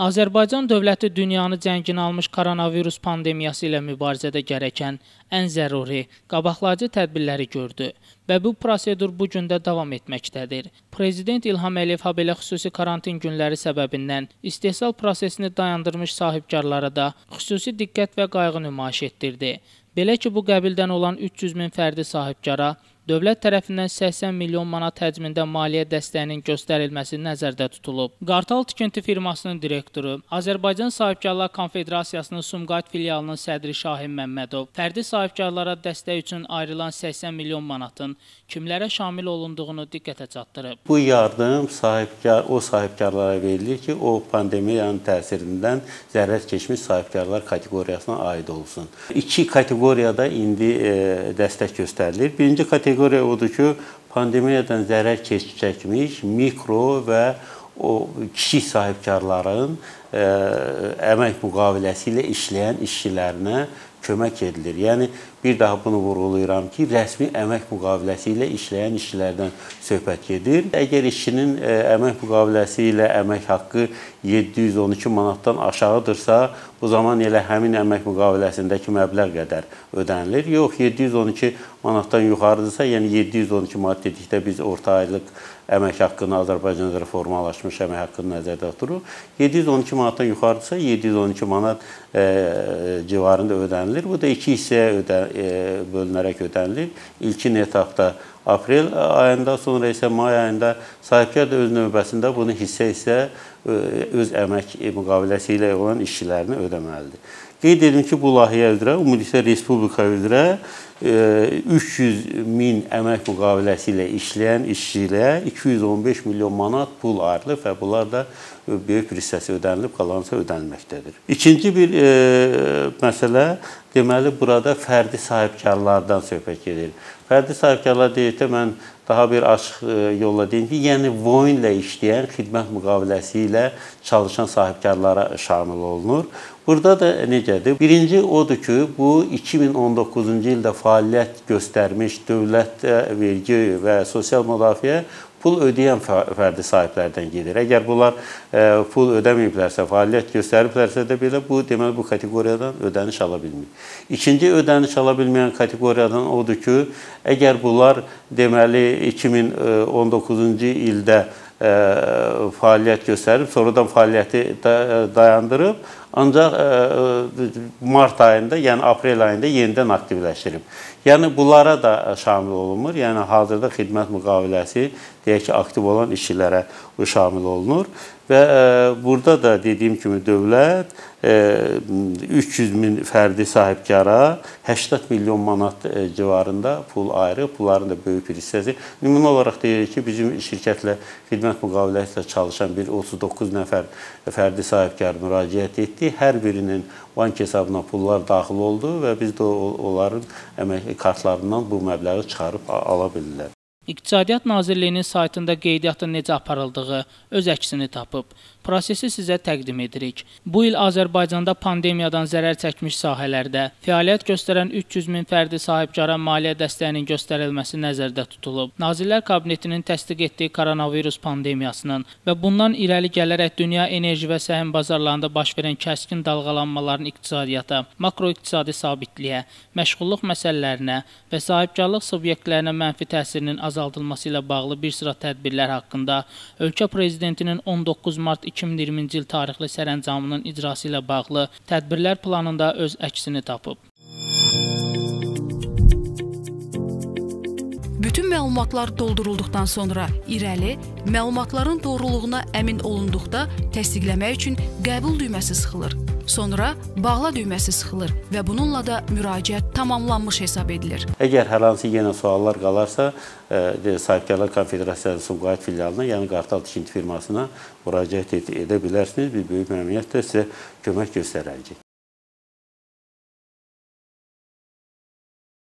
Azərbaycan dövləti dünyanı cənginə almış koronavirus pandemiyası ilə mübarizədə gərəkən ən zəruri, qabaqlayıcı tədbirləri gördü və bu prosedur bu gün də davam etməkdədir. Prezident İlham Əliyev habelə xüsusi karantin günləri səbəbindən istehsal prosesini dayandırmış sahibkarlara da xüsusi diqqət və qayğı nümayiş etdirdi. Belə ki, bu qəbildən olan 300 min fərdi sahibkara dövlət tərəfindən 80 milyon manat həcmində maliyyə dəstəyinin göstərilməsi nəzərdə tutulub. Qartal tikinti firmasının direktoru, Azərbaycan Sahibkarlar Konfederasiyasının Sumqayıt filialının sədri Şahin Məmmədov fərdi sahibkarlara dəstək üçün ayrılan 80 milyon manatın kimlərə şamil olunduğunu diqqətə çatdırıb. Bu yardım sahibkar o sahibkarlara verilir ki, o pandemiyanın təsirindən zərər çəkmiş sahibkarlar kateqoriyasına aid olsun. İki kateqoriyada indi e, dəstək göstərilir. Birinci kateqoriya kateqoriya odur ki, pandemiyadan zərər çəkmiş mikro və o kiçik sahibkarların ə, əmək müqaviləsi ilə işləyən işçilərinə kömək edilir. Yəni bir daha bunu vurğulayıram ki, rəsmi əmək müqaviləsi ilə işləyən işçilərdən söhbət gedir. Əgər işçinin ə, əmək müqaviləsi ilə əmək haqqı 712 manatdan aşağıdırsa, bu zaman elə həmin əmək müqaviləsindəki məbləğ qədər ödənilir. Yox, 712 manatdan yuxarıdırsa, yəni 712 manat dedikdə biz orta aylıq əmək haqqını Azərbaycanda formalaşmış əmək haqqını nəzərdə tuturuq. 712 manatdan yuxarıdırsa 712 manat e, civarında ödənilir. Bu da iki hissəyə ödə, e, bölünərək ödənilir. İlkin etapda aprel ayında, sonra isə may ayında sahibkar da öz növbəsində bunu hissə-hissə öz əmək müqaviləsi ilə olan işçilərini ödəməlidir. Qeyd edim ki, bu layihə üzrə ümumilikdə respublika üzrə 300 min əmək müqaviləsi ilə işləyən işçiyə 215 milyon manat pul ayrılıb və bunlar da böyük bir hissəsi ödənilib, qalanısı ödənilməkdədir. İkinci bir e, məsələ deməli burada fərdi sahibkarlardan söhbət gedir. Fərdi sahibkarlar deyəkdə mən daha bir açıq e, yolla deyim ki, yəni voyun ilə işləyən xidmət müqaviləsi ilə çalışan sahibkarlara şamil olunur. Burada da necədir? Birinci odur ki, bu 2019-cu ildə fəaliyyət göstərmiş dövlət vergi və sosial müdafiə pul ödəyən fərdi sahiblərdən gedir. Əgər bunlar e, pul ödəməyiblərsə, fəaliyyət göstəriblərsə də belə bu deməli bu kateqoriyadan ödəniş ala bilmir. İkinci ödəniş ala bilməyən kateqoriyadan odur ki, əgər bunlar deməli 2019-cu ildə ə, fəaliyyət göstərib, sonradan fəaliyyəti dayandırıb, ancaq ə, mart ayında, yəni aprel ayında yenidən aktivləşdirib. Yəni bunlara da şamil olunmur. Yəni hazırda xidmət müqaviləsi deyək ki, aktiv olan işçilərə şamil olunur və burada da dediyim kimi dövlət ə, 300 min fərdi sahibkara 80 milyon manat civarında pul ayırıb. Bunların da böyük bir hissəsi. Nümunə olaraq deyirik ki, bizim şirkətlə xidmət müqaviləsi ilə çalışan bir 39 nəfər fərdi sahibkar müraciət etdi. Hər birinin bank hesabına pullar daxil oldu və biz də onların əmək kartlarından bu məbləği çıxarıb ala bildilər. İqtisadiyyat Nazirliyinin saytında qeydiyyatın necə aparıldığı öz əksini tapıb. Prosesi sizə təqdim edirik. Bu il Azərbaycanda pandemiyadan zərər çəkmiş sahələrdə fəaliyyət göstərən 300 min fərdi sahibkara maliyyə dəstəyinin göstərilməsi nəzərdə tutulub. Nazirlər Kabinetinin təsdiq etdiyi koronavirus pandemiyasının və bundan irəli gələrək dünya enerji və səhəm bazarlarında baş verən kəskin dalğalanmaların iqtisadiyyata, makroiqtisadi sabitliyə, məşğulluq məsələlərinə və sahibkarlıq subyektlərinə mənfi təsirinin azaldılması ilə bağlı bir sıra tədbirlər haqqında ölkə prezidentinin 19 mart 2020-ci il tarixli sərəncamının icrası ilə bağlı tədbirlər planında öz əksini tapıb. Bütün məlumatlar doldurulduqdan sonra irəli, məlumatların doğruluğuna əmin olunduqda təsdiqləmək üçün qəbul düyməsi sıxılır. Sonra bağla düyməsi sıxılır və bununla da müraciət tamamlanmış hesab edilir. Əgər hər hansı yenə suallar qalarsa, e, Sahibkarlar Konfederasiyasının Sumqayıt filialına, yəni Qartal tikinti firmasına müraciət ed edə bilərsiniz. Biz böyük məmnuniyyətlə sizə kömək göstərəcəyik.